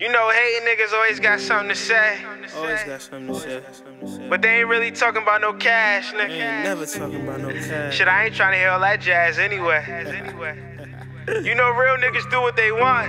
You know, hating niggas always got something to say. Always got something to say. But they ain't really talking about no cash, nigga. Ain't never talking about no cash. Shit, I ain't trying to hear all that jazz anyway. You know, real niggas do what they want.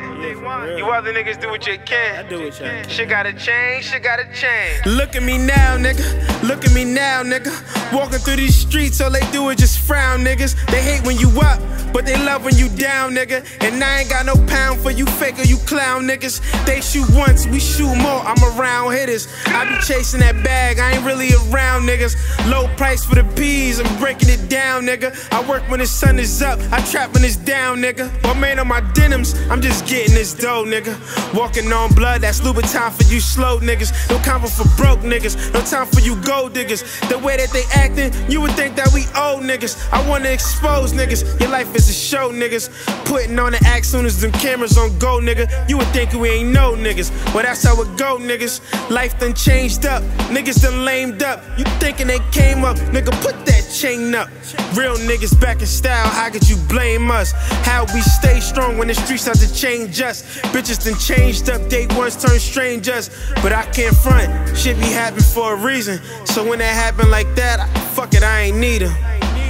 You other niggas do what you can. I do what y'all can. Shit gotta change, shit gotta change. Look at me now, nigga. Look at me now, nigga. Walking through these streets, all they do is just frown, niggas. They hate when you up, but they love when you down, nigga. And I ain't got no pound for you fake or you clown niggas. They shoot once, we shoot more. I'm around hitters. I be chasing that bag, I ain't really around niggas. Low price for the peas, I'm breaking it down, nigga. I work when the sun is up, I trap when it's down, nigga. Or man on my denims, I'm just getting this dough, nigga. Walking on blood, that's Louboutin for you slow niggas. No combo for broke niggas, no time for you gold diggers. The way that they acting, you would think that we old niggas. I wanna expose niggas, your life is a show, niggas. Putting on the act soon as them cameras on go, nigga. You would think we ain't no niggas. Well, that's how it go, niggas. Life done changed up, niggas done lamed up. You thinking they came up, nigga, put that chain up. Real niggas back in style, how could you blame us? How we stay strong when the streets start to change us. Bitches done changed up, day ones turn strangers. But I can't front, shit be happening for a reason. So when that happen like that, I- fuck it, I ain't need 'em.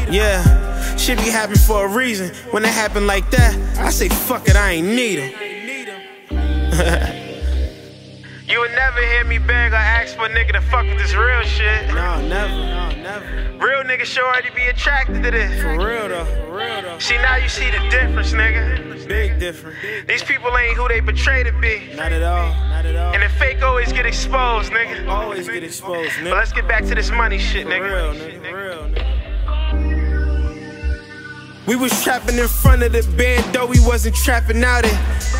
Yeah, shit be happening for a reason. When it happen like that, I say fuck it, I ain't need 'em. You would never hear me beg or ask for a nigga to fuck with this real shit. No, never, no, never. Real niggas sure already be attracted to this. For real though, for real though. See, now you see the difference, nigga. Big difference. These people ain't who they portray to be. Not at all, not at all. And the fake always get exposed, nigga. Always get exposed, But nigga. let's get back to this money shit, For real, nigga. nigga. For real, nigga. We was trapping in front of the band, though we wasn't trapping out it.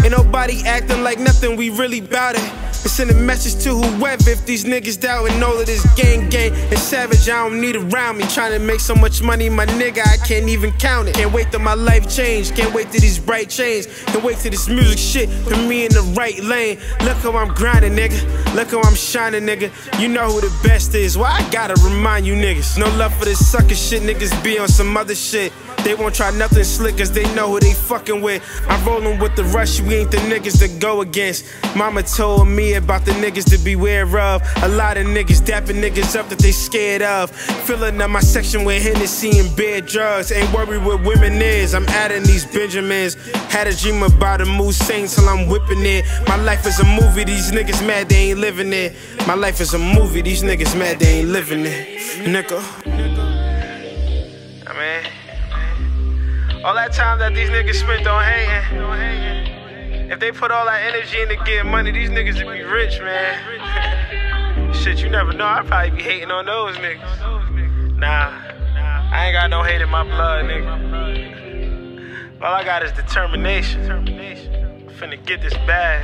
Ain't nobody acting like nothing, we really bout it. And send a message to whoever if these niggas doubt and know that this gang gang and savage. I don't need around me. Trying to make so much money, my nigga, I can't even count it. Can't wait till my life change. Can't wait till these bright chains. Can't wait till this music shit put me in the right lane. Look how I'm grinding, nigga. Look how I'm shining, nigga. You know who the best is. Why I gotta remind you niggas? No love for this sucker shit. Niggas be on some other shit. They won't try nothing slick cause they know who they fucking with. I'm rolling with the rush, we ain't the niggas to go against. Mama told me about the niggas to beware of. A lot of niggas dapping niggas up that they scared of. Filling up my section with Hennessy and bad drugs. Ain't worried what women is, I'm adding these Benjamins. Had a dream about a Mulsanne till I'm whipping it. My life is a movie, these niggas mad they ain't living it. My life is a movie, these niggas mad they ain't living it. Nigga. I mean, all that time that these niggas spent on hating, if they put all that energy into getting money, these niggas would be rich, man. Shit, you never know. I'd probably be hating on those niggas. Nah, I ain't got no hate in my blood, nigga. All I got is determination. I'm Finna get this bag.